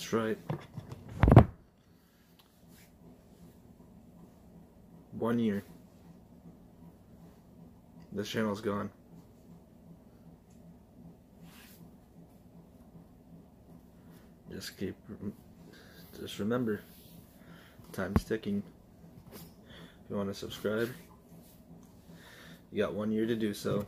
That's right. One year. This channel's gone. Just keep, just remember, time's ticking. If you want to subscribe, you got one year to do so.